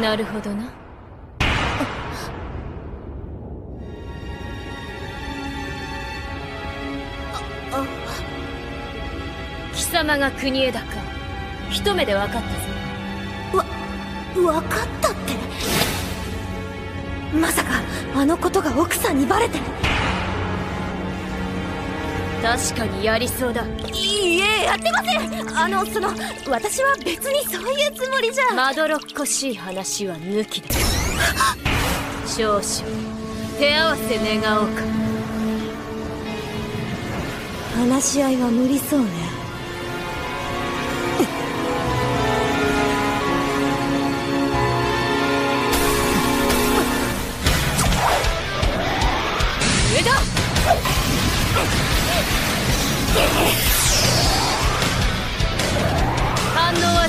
なるほどな。貴様が国枝か。一目で分かったぞ。わ分かったって。まさかあのことが奥さんにバレて。る確かにやりそうだ。いいえやってません。あのその私は別にそういうつもりじゃ。まどろっこしい話は抜きで少々。手合わせ願おうか。話し合いは無理そうね。上だ。反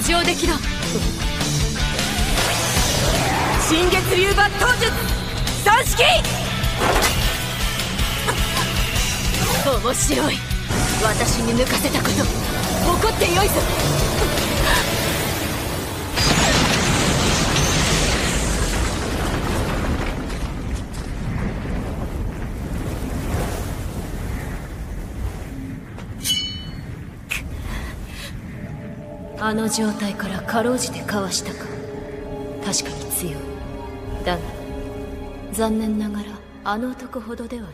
上出来だ新月流抜刀術三式。面白い。私に抜かせたこと。怒ってよいぞ。あの状態からかろうじてかわしたか。確かに強い。だが残念ながらあの男ほどではない。